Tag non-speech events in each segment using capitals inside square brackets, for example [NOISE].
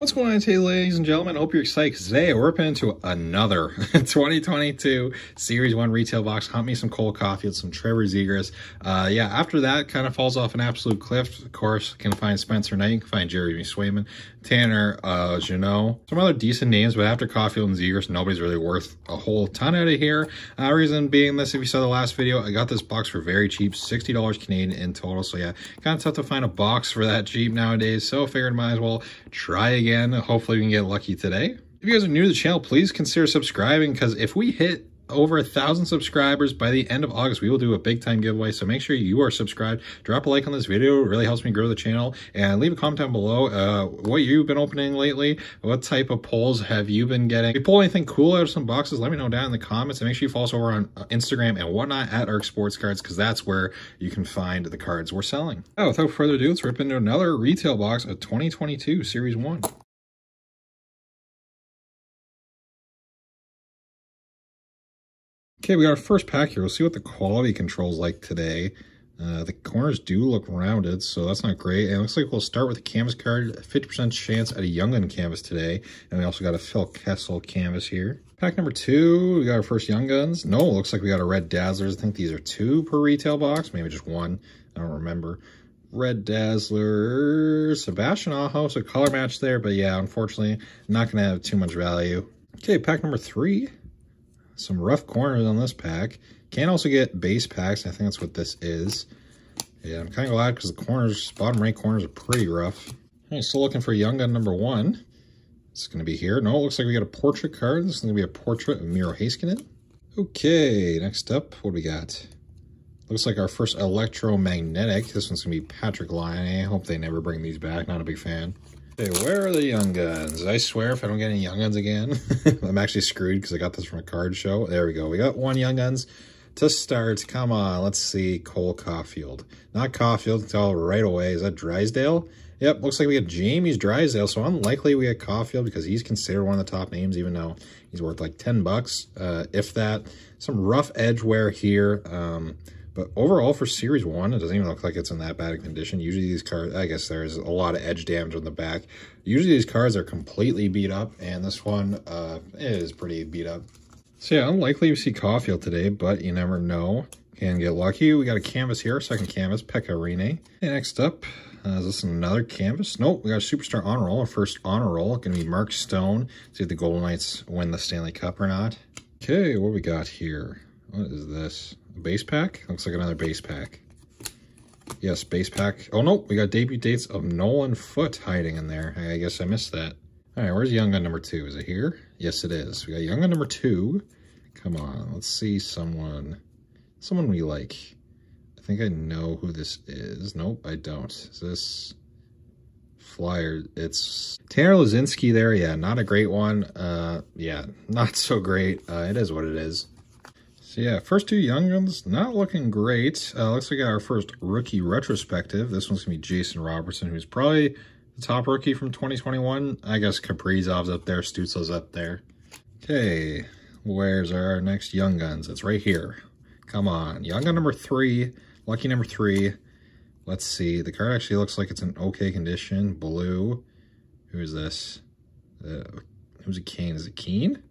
What's going on today, ladies and gentlemen? Hope you're excited because today we're ripping into another [LAUGHS] 2022 Series 1 retail box. Hunt me some cold coffee Caufield, some Trevor Zegras. Uh, yeah, after that, kind of falls off an absolute cliff. Of course, can find Spencer Knight, you can find Jeremy Swayman, Tanner uh, Jeannot, some other decent names, but after Caufield and Zegras, nobody's really worth a whole ton out of here. Uh, reason being this, if you saw the last video, I got this box for very cheap, $60 Canadian in total. So yeah, kind of tough to find a box for that cheap nowadays. So figured might as well try again again. Hopefully we can get lucky today. If you guys are new to the channel, please consider subscribing because if we hit over a thousand subscribers by the end of August, we will do a big time giveaway. So make sure you are subscribed. Drop a like on this video. It really helps me grow the channel. And leave a comment down below uh, what you've been opening lately. What type of polls have you been getting? If you pull anything cool out of some boxes, let me know down in the comments. And make sure you follow us over on uh, Instagram and whatnot at Ark Sports Cards because that's where you can find the cards we're selling. Now, without further ado, let's rip into another retail box of 2022 Series 1. Okay, we got our first pack here. We'll see what the quality control's like today. Uh, the corners do look rounded, so that's not great. And it looks like we'll start with a canvas card, 50% chance at a Young Gun canvas today. And we also got a Phil Kessel canvas here. Pack number two, we got our first Young Guns. No, looks like we got a Red Dazzlers. I think these are two per retail box, maybe just one. I don't remember. Red Dazzler, Sebastian Aho, so color match there. But yeah, unfortunately, not going to have too much value. Okay, pack number three some rough corners on this pack. Can also get base packs. I think that's what this is. Yeah, I'm kind of glad because the corners, bottom right corners are pretty rough. Right, still looking for Young Gun number one. It's going to be here. No, it looks like we got a portrait card. This is going to be a portrait of Miro Heiskanen. Okay, next up, what do we got? Looks like our first electromagnetic. This one's going to be Patrik Laine. I hope they never bring these back. Not a big fan. Okay, where are the young guns? I swear if I don't get any young guns again, [LAUGHS] I'm actually screwed because I got this from a card show. There we go. We got one young guns to start. Come on, let's see Cole Caufield. Not Caufield, tell right away. Is that Drysdale? Yep, looks like we got Jamie's Drysdale, so unlikely we get Caufield because he's considered one of the top names, even though he's worth like 10 bucks, uh, if that. Some rough edge wear here. Um, but overall, for Series 1, it doesn't even look like it's in that bad condition. Usually these cards, I guess there's a lot of edge damage on the back. Usually these cards are completely beat up, and this one uh, is pretty beat up. So yeah, unlikely to see Caufield today, but you never know. Can get lucky. We got a canvas here, second canvas, Pekka Rinne. And next up, uh, is this another canvas? Nope, we got a Superstar Honor Roll, our first Honor Roll. Going to be Mark Stone. See if the Golden Knights win the Stanley Cup or not. Okay, what we got here? What is this? Base pack? Looks like another base pack. Yes, base pack. Oh, no, we got debut dates of Nolan Foote hiding in there. I guess I missed that. All right, where's Young Gun number two? Is it here? Yes, it is. We got Young Gun number two. Come on, let's see someone, someone we like. I think I know who this is. Nope, I don't. Is this flyer? It's Tanner Laczynski there. Yeah, not a great one. Uh, yeah, [LAUGHS] not so great. Uh, it is what it is. Yeah, first two Young Guns, not looking great. Uh, looks like our first rookie retrospective. This one's going to be Jason Robertson, who's probably the top rookie from 2021. I guess Kaprizov's up there, Stützle's up there. Okay, where's our next Young Guns? It's right here. Come on, Young Gun number three, lucky number three. Let's see, the card actually looks like it's in okay condition. Blue. Who is this? Uh, who's a Kane? Is it Keen?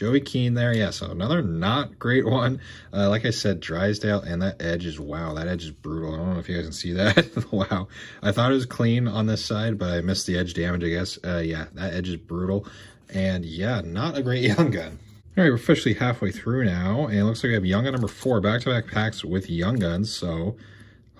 Joey Keane there. Yeah, so another not great one. Uh, like I said, Drysdale, and that edge is, wow, that edge is brutal. I don't know if you guys can see that. [LAUGHS] wow. I thought it was clean on this side, but I missed the edge damage, I guess. Uh, yeah, that edge is brutal. And yeah, not a great [LAUGHS] young gun. All right, we're officially halfway through now, and it looks like we have Young Gun number four, back-to-back -back packs with Young Guns, so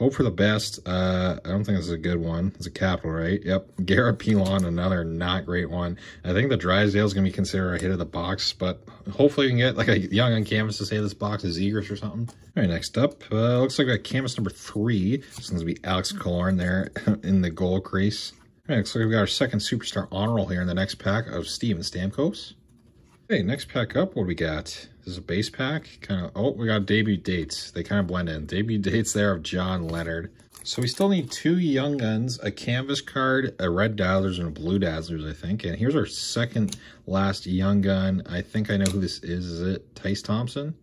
Hope for the best. Uh, I don't think this is a good one. It's a capital, right? Yep. [LAUGHS] Garrett Pilon, another not great one. I think the Drysdale is going to be considered a hit of the box, but hopefully we can get like a young on canvas to say this box is Zegras or something. All right, next up, uh, looks like we got canvas number three. This going to be Alex Killorn there [LAUGHS] in the goal crease. All right, looks like we got our second superstar honor roll here in the next pack of Steven Stamkos. Okay, next pack up, what do we got? This is a base pack. Kind of, oh, we got debut dates. They kind of blend in. Debut [LAUGHS] dates there of John Leonard. So we still need two Young Guns, a Canvas card, a Red Dazzlers, and a Blue Dazzlers, I think. And here's our second last Young Gun. I think I know who this is. Is it Tyce Thompson?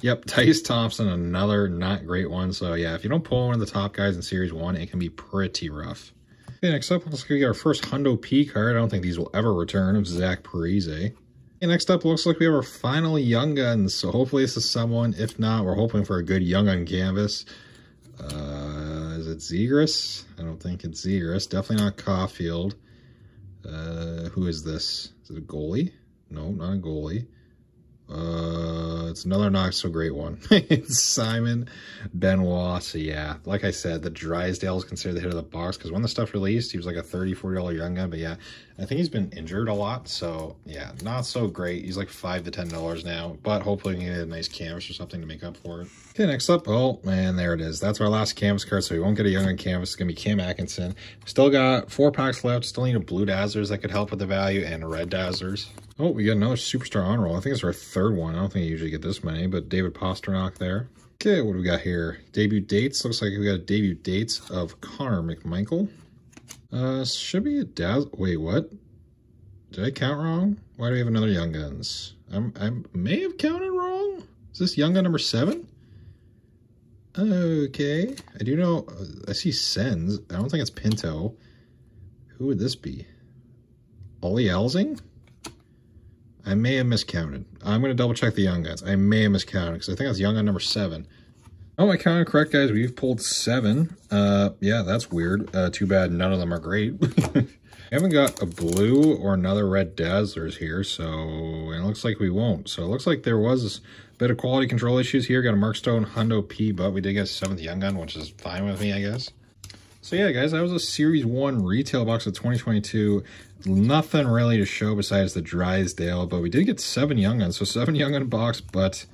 Yep, [LAUGHS] Tyce Thompson, another not great one. So yeah, if you don't pull one of the top guys in Series 1, it can be pretty rough. Okay, next up, we got our first Hundo P card. I don't think these will ever return of Zach Parise. Okay, next up, looks like we have our final Young Guns. So hopefully this is someone. If not, we're hoping for a good Young Gun canvas. Uh, is it Zegras? I don't think it's Zegras. Definitely not Caufield. Uh, who is this? Is it a goalie? No, not a goalie. Uh, it's another not so great one. [LAUGHS] it's Simon Benoit. So yeah, like I said, the Drysdale is considered the hit of the box because when the stuff released, he was like a 30 $40 young gun. But yeah, I think he's been injured a lot. So yeah, not so great. He's like five to $10 now, but hopefully we can get a nice canvas or something to make up for it. Okay, next up, oh man, there it is. That's our last canvas card, so we won't get a young gun canvas. It's gonna be Cam Atkinson. Still got four packs left. Still need a blue Dazzlers that could help with the value and red Dazzlers. Oh, we got another superstar Honor Roll. I think it's our third one. I don't think you usually get this many, but David Pastrnak there. Okay, what do we got here? Debut dates. Looks like we got a debut dates of Connor McMichael. Uh, should be a Daz. Wait, what? Did I count wrong? Why do we have another Young Guns? I'm, I may have counted wrong. Is this Young Gun number seven? Okay. I do know. Uh, I see Sens. I don't think it's Pinto. Who would this be? Ollie Elsing? I may have miscounted. I'm going to double check the Young Guns. I may have miscounted because I think that's Young Gun number seven. Oh, I counted correct, guys. We've pulled seven. Uh, yeah, that's weird. Uh, too bad none of them are great. I [LAUGHS] haven't got a blue or another red Dazzlers here, so it looks like we won't. So it looks like there was a bit of quality control issues here. Got a Mark Stone Hundo P, but we did get a seventh Young Gun, which is fine with me, I guess. So yeah, guys, that was a Series 1 retail box of 2022. Nothing really to show besides the Drysdale, but we did get seven Young Guns. So seven Young Gun box, but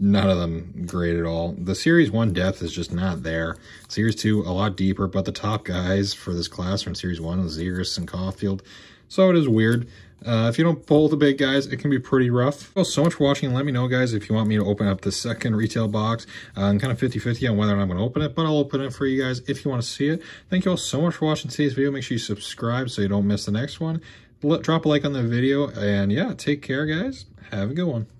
none of them great at all. The Series 1 depth is just not there. Series 2, a lot deeper, but the top guys for this class in Series 1, Zegras and Caufield, So it is weird. Uh, if you don't pull the big guys, it can be pretty rough. Well, so much for watching. Let me know, guys, if you want me to open up the second retail box. Uh, I'm kind of 50-50 on whether or not I'm going to open it, but I'll open it for you guys if you want to see it. Thank you all so much for watching today's video. Make sure you subscribe so you don't miss the next one. Drop a like on the video, and yeah, take care, guys. Have a good one.